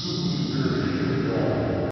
This is the theory of God.